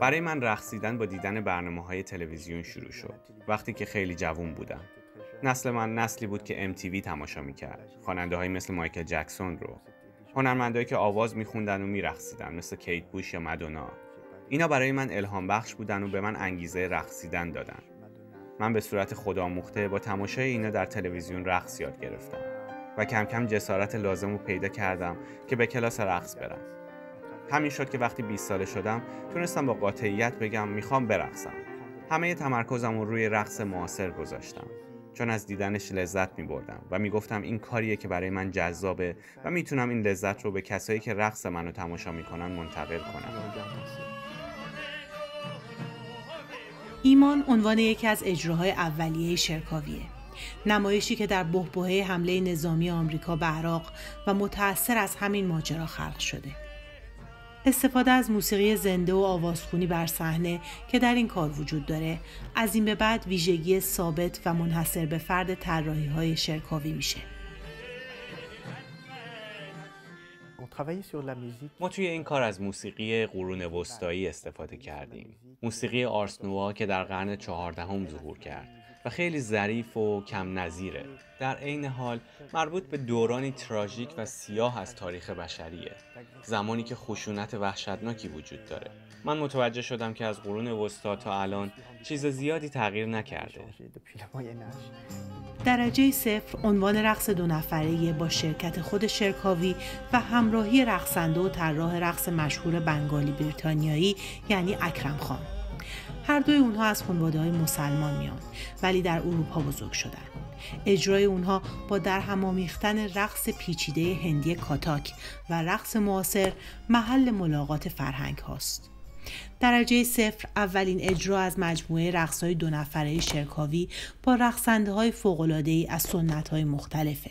برای من رقصیدن با دیدن برنامه های تلویزیون شروع شد. وقتی که خیلی جوون بودم. نسل من نسلی بود که MTV تماشا می‌کرد. خواننده های مثل مایکل جکسون رو. هنرمندایی که آواز میخوندن و میرقصیدن مثل کیت بوش یا مدونا. اینا برای من الهام بخش بودن و به من انگیزه رقصیدن دادن. من به صورت خودآموخته با تماشای اینا در تلویزیون رقص یاد گرفتم. و کم کم جسارت لازم رو پیدا کردم که به کلاس رقص برم. همین شد که وقتی 20 ساله شدم تونستم با قاطعیت بگم می‌خوام برقصم. همه تمرکزم رو روی رقص معاصر گذاشتم. چون از دیدنش لذت می بردم و می گفتم این کاریه که برای من جذابه و می‌تونم این لذت رو به کسایی که رقص منو تماشا می‌کنن منتقل کنم. ایمان عنوان یکی از اجراهای اولیه شرکاویه. نمایشی که در بحبوحه حمله نظامی آمریکا به عراق و متأثر از همین ماجرا خلق شده. استفاده از موسیقی زنده و آوازخونی بر صحنه که در این کار وجود داره. از این به بعد ویژگی ثابت و منحصر به فرد طراحی های شرکاوی میشه. ما توی این کار از موسیقی قرون وسطایی استفاده کردیم. موسیقی آرسنوا که در قرن چهاردهم ظهور کرد. و خیلی ظریف و کم نظیره. در عین حال مربوط به دورانی تراژیک و سیاه از تاریخ بشریه. زمانی که خشونت وحشتناکی وجود داره. من متوجه شدم که از قرون وسطا تا الان چیز زیادی تغییر نکرده. درجه صفر عنوان رقص دو نفره با شرکت خود شرکاوی و همراهی رقصنده و طراح رقص مشهور بنگالی بریتانیایی یعنی اکرم خان. هر دوی اونها از خانواده های مسلمان میان ولی در اروپا بزرگ شدن اجرای اونها با در همیختن رقص پیچیده هندی کاتاک و رقص معاصر محل ملاقات فرهنگ هاست. درجه صفر اولین اجرا از مجموعه رقص های دو نفره شرکاوی با رقصنده های ای از سنت های مختلفه.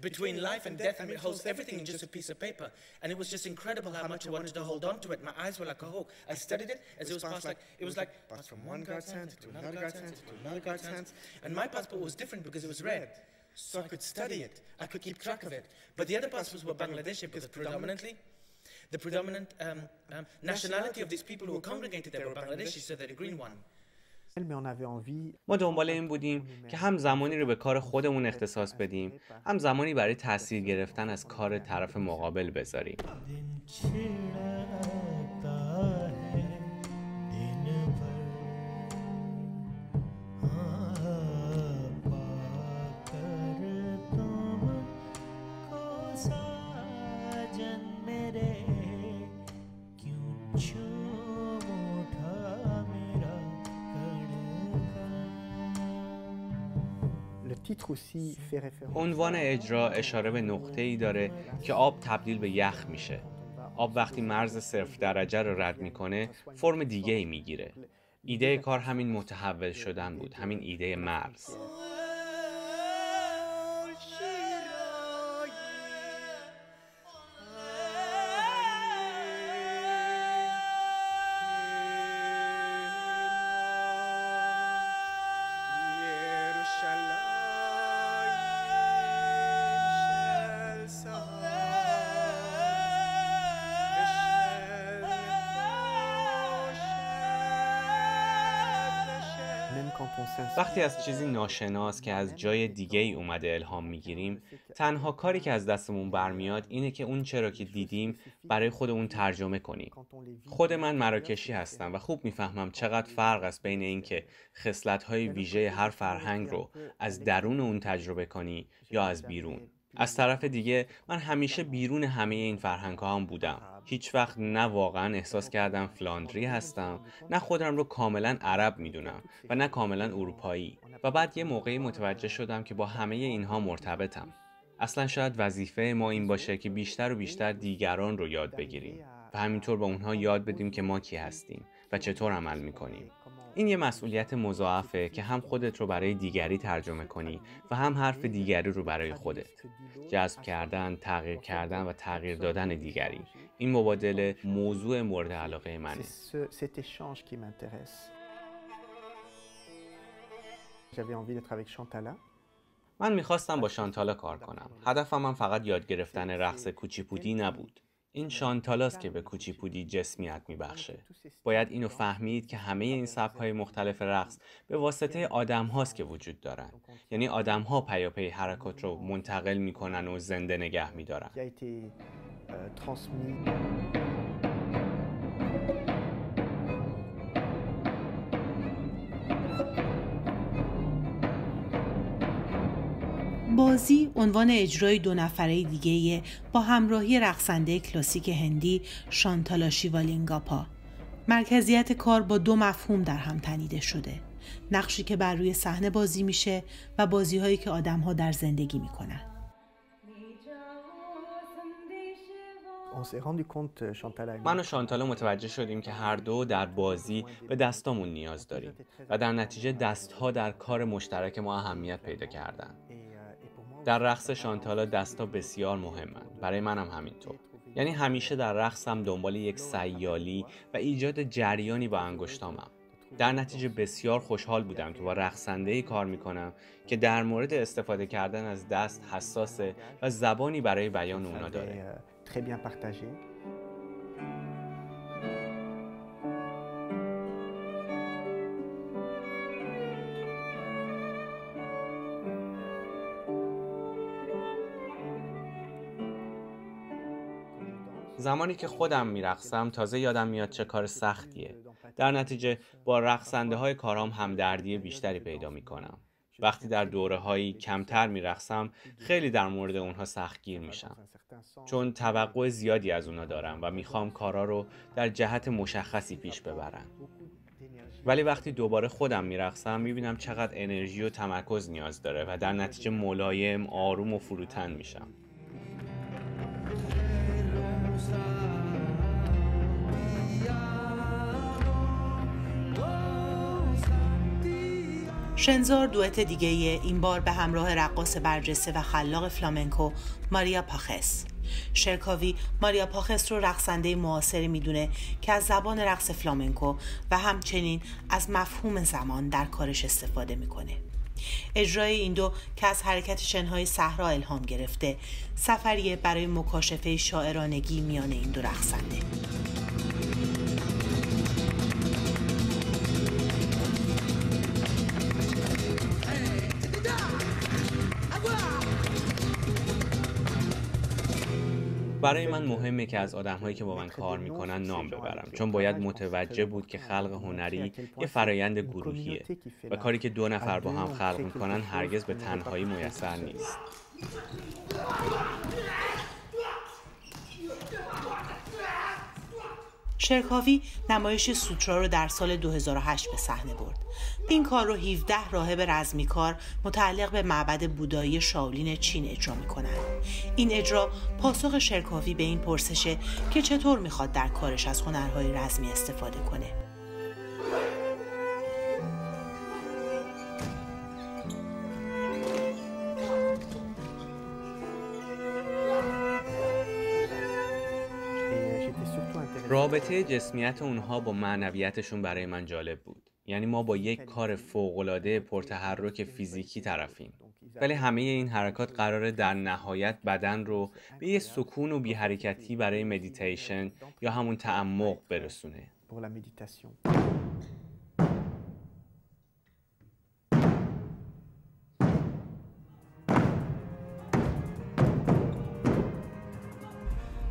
between life and death. I mean, it holds everything in just a piece of paper. And it was just incredible how much I wanted to hold on to it. My eyes were like a hawk. I studied it as it was passed like, it was like, passed from one guy's hand to another guy's hand to another guy's hands. And my passport was different because it was red. So I could study it. I could keep track of it. But the other passports were Bangladeshi because predominantly, the predominant um, um, nationality of these people who were congregated there were Bangladeshi, so they're the green one. ما دنبال این بودیم که هم زمانی رو به کار خودمون اختصاص بدیم هم زمانی برای تاثیر گرفتن از کار طرف مقابل بذاریم. عنوان اجرا اشاره به نقطه ای داره که آب تبدیل به یخ میشه. آب وقتی مرز صرف درجه رو رد می‌کنه فرم دیگه ای می‌گیره. ایده کار همین متحول شدن بود همین ایده مرز. وقتی از چیزی ناشناس که از جای دیگه ای اومده الهام می‌گیریم تنها کاری که از دستمون برمیاد اینه که اون چرا که دیدیم برای خودمون ترجمه کنیم. خود من مراکشی هستم و خوب می‌فهمم چقدر فرق است بین اینکه خصلت های ویژه هر فرهنگ رو از درون اون تجربه کنی یا از بیرون. از طرف دیگه من همیشه بیرون همه این فرهنگ هم بودم. هیچ وقت نه واقعا احساس کردم فلاندری هستم نه خودم رو کاملا عرب می‌دونم و نه کاملا اروپایی. و بعد یه موقعی متوجه شدم که با همه اینها مرتبطم. اصلا شاید وظیفه ما این باشه که بیشتر و بیشتر دیگران رو یاد بگیریم و همینطور با اونها یاد بدیم که ما کی هستیم و چطور عمل می‌کنیم. این یه مسئولیت مضاعفه که هم خودت رو برای دیگری ترجمه کنی و هم حرف دیگری رو برای خودت. جذب کردن، تغییر کردن و تغییر دادن دیگری. این مبادله موضوع مورد علاقه منه. من می‌خواستم با شانتالا کار کنم. هدفم من فقط یاد گرفتن رقص کوچیپودی نبود. این شانتالاست که به کوچیپودی جسمیت میبخشه. باید اینو فهمید که همه این سبک های مختلف رقص به واسطه آدم هاست که وجود دارن. یعنی آدم ها پیاپی حرکات رو منتقل می‌کنن و زنده نگه میدارن. بازی عنوان اجرای دو نفره دیگه با همراهی رقصنده کلاسیک هندی شانتالا شیوالینگاپا. مرکزیت کار با دو مفهوم در هم تنیده شده. نقشی که بر روی صحنه بازی میشه و بازی هایی که آدم ها در زندگی می‌کنن. من و شانتالا متوجه شدیم که هر دو در بازی به دستامون نیاز داریم و در نتیجه دستها در کار مشترک ما اهمیت پیدا کردن. در رقص شانتالا دستا بسیار مهمن. برای منم همینطور. یعنی همیشه در رقصم دنبال یک سیالی و ایجاد جریانی با انگشتامم. در نتیجه بسیار خوشحال بودم که با رقصنده کار می‌کنم که در مورد استفاده کردن از دست حساسه و زبانی برای بیان اونا داره. زمانی که خودم میرقصم تازه یادم میاد چه کار سختیه. در نتیجه با رقصنده های کارام همدردی بیشتری پیدا می‌کنم. وقتی در دوره هایی کمتر میرقصم خیلی در مورد اونها سختگیر میشم. چون توقع زیادی از اونها دارم و می‌خوام کارا رو در جهت مشخصی پیش ببرن ولی وقتی دوباره خودم میرقصم می‌بینم چقدر انرژی و تمرکز نیاز داره و در نتیجه ملایم آروم و فروتن میشم. شنزار دوئت دیگه این بار به همراه رقاص برجسته و خلاق فلامنکو ماریا پاخس. شرکاوی ماریا پاخس رو رقصنده معاصری می‌دونه که از زبان رقص فلامنکو و همچنین از مفهوم زمان در کارش استفاده می‌کنه. اجرای این دو که از حرکت شنهای صحرا الهام گرفته سفریه برای مکاشفه شاعرانگی میان این دو رقصنده. برای من مهمه که از آدمهایی که با من کار می‌کنن نام ببرم. چون باید متوجه بود که خلق هنری یه فرایند گروهیه و کاری که دو نفر با هم خلق می‌کنن هرگز به تنهایی میسر نیست. شرکاوی نمایش سوترا رو در سال 2008 به صحنه برد. این کار رو 17 راهب رزمیکار متعلق به معبد بودایی شاولین چین اجرا می‌کنند. این اجرا پاسخ شرکاوی به این پرسشه که چطور می‌خواد در کارش از هنرهای رزمی استفاده کنه. رابطه جسمیت اونها با معنویتشون برای من جالب بود. یعنی ما با یک کار فوقالعاده پرتحرک فیزیکی طرفیم. ولی همه این حرکات قراره در نهایت بدن رو به یه سکون و بی حرکتی برای مدیتیشن یا همون تعمق برسونه.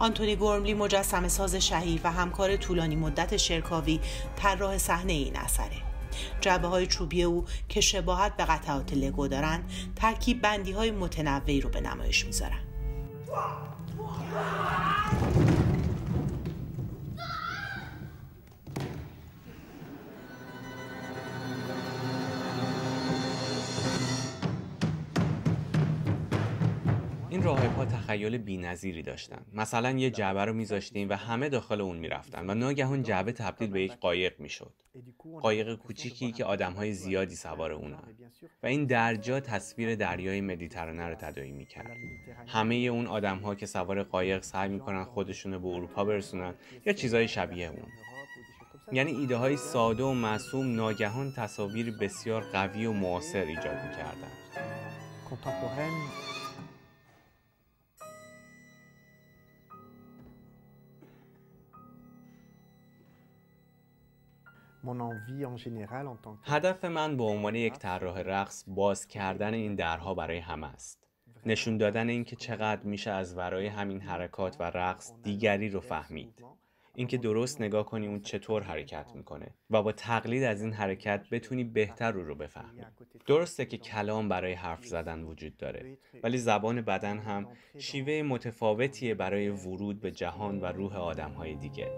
آنتونی گورملی مجسمه ساز شهیر و همکار طولانی مدت شرکاوی طراح صحنه این اثره. جبه های چوبی او که شباهت به قطعات لگو دارن ترکیب بندی های متنوعی رو به نمایش می‌ذارن. این راهب‌ها تخیل بی‌نظیری داشتن. مثلا یه جعبه رو میذاشتیم و همه داخل اون می‌رفتن و ناگهان جعبه تبدیل به یک قایق می‌شد. قایق کوچیکی که آدمهای زیادی سوار اونن و این درجا تصویر دریای مدیترانه رو تداعی می‌کرد. همه اون آدمها که سوار قایق سعی می‌کنن خودشون به اروپا برسونن یا چیزای شبیه اون. یعنی ایده های ساده و معصوم ناگهان تصاویر بسیار قوی و معاصر ایجاد می‌کردن. هدف من به عنوان یک طراح رقص باز کردن این درها برای همه است. نشون دادن اینکه چقدر میشه از ورای همین حرکات و رقص دیگری رو فهمید. اینکه درست نگاه کنی اون چطور حرکت می‌کنه و با تقلید از این حرکت بتونی بهتر رو رو بفهمی. درسته که کلام برای حرف زدن وجود داره ولی زبان بدن هم شیوه متفاوتیه برای ورود به جهان و روح آدم های دیگه